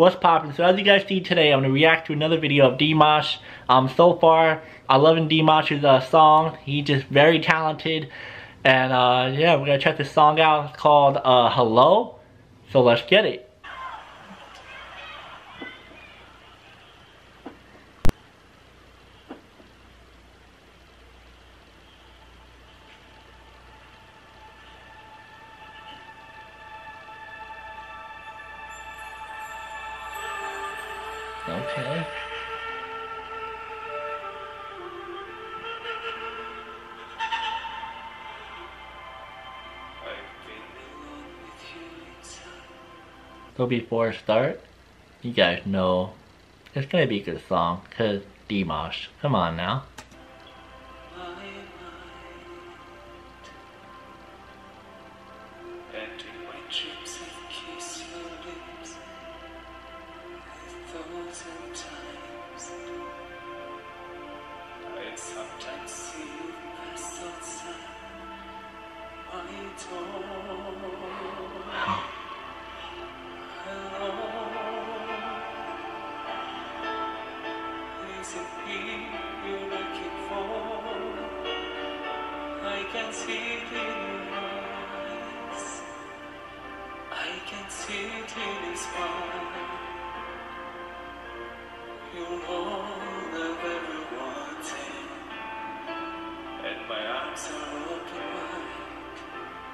what's popping? So as you guys see today, I'm gonna react to another video of Dimash. Um, so far, I'm loving Dimash's uh, song. He's just very talented. And uh, yeah, we're gonna check this song out. It's called uh, Hello. So let's get it. Okay. So before I start, you guys know it's gonna be a good song, cause Dimash. Come on now.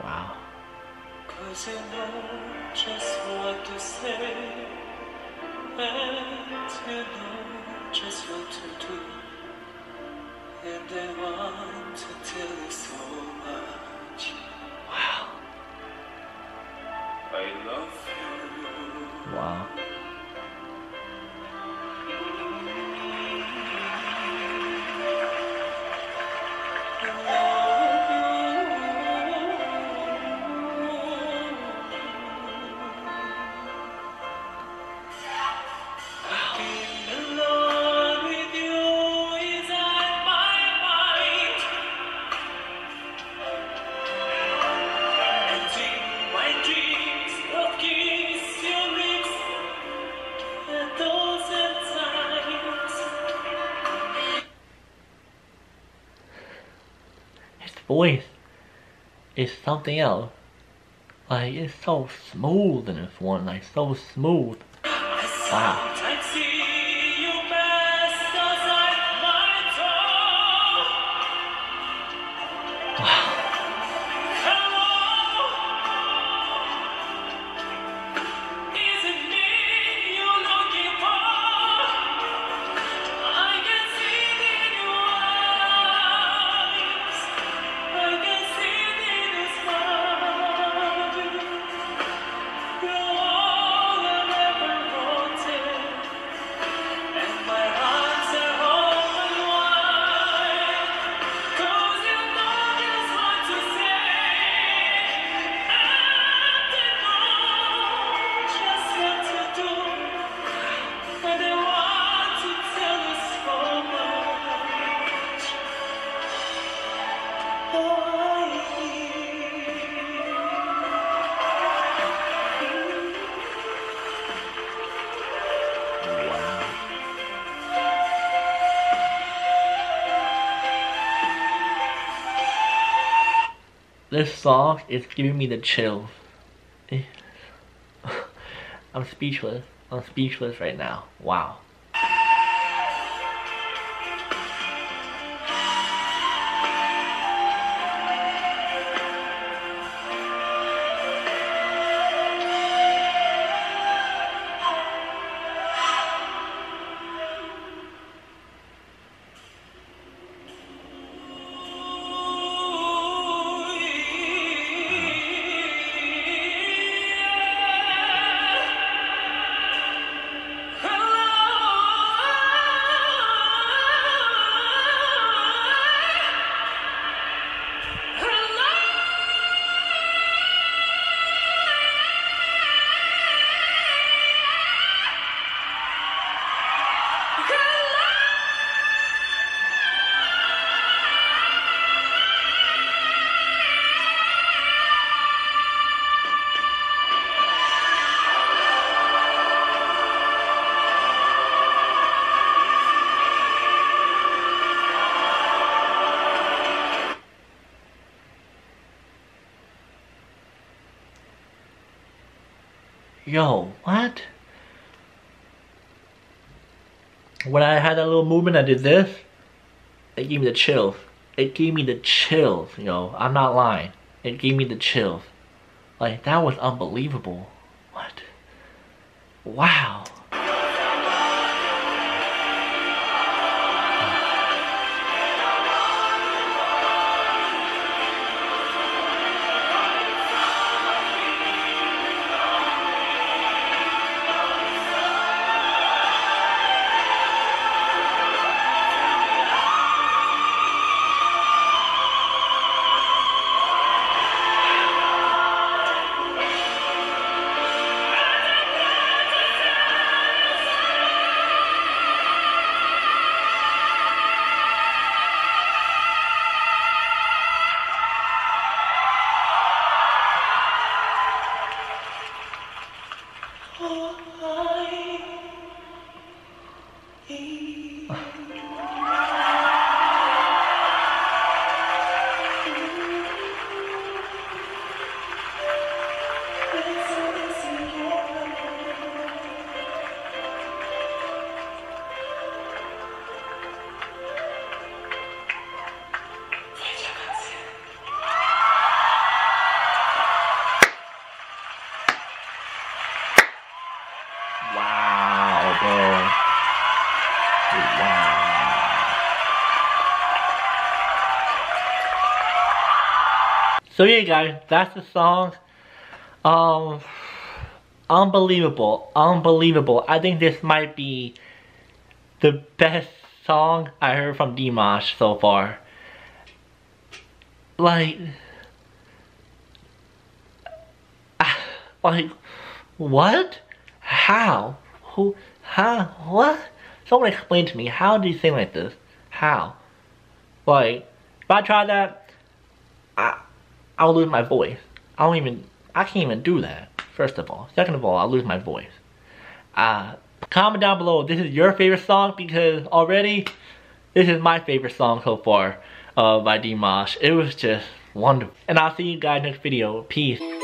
Wow. Cause you know just what to say. And you know just what to do And I want to tell you so much Wow. I love you Wow. Voice is something else. Like it's so smooth in this one, like so smooth. Wow. This song is giving me the chills. Eh. I'm speechless. I'm speechless right now. Wow. Yo, what? When I had that little movement, I did this. It gave me the chills. It gave me the chills, yo. I'm not lying. It gave me the chills. Like, that was unbelievable. What? Wow. Wow, So yeah, guys, that's the song. Um, unbelievable, unbelievable. I think this might be the best song I heard from Dimash so far. Like, like, what? How? Who? How? What? Someone explain to me. How do you sing like this? How? Like, if I try that, I, I'll lose my voice. I don't even, I can't even do that. First of all. Second of all, I'll lose my voice. Uh, comment down below. This is your favorite song because already, this is my favorite song so far uh, by Dimash. It was just wonderful. And I'll see you guys next video. Peace.